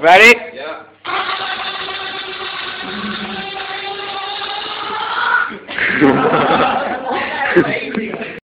Ready? Yeah.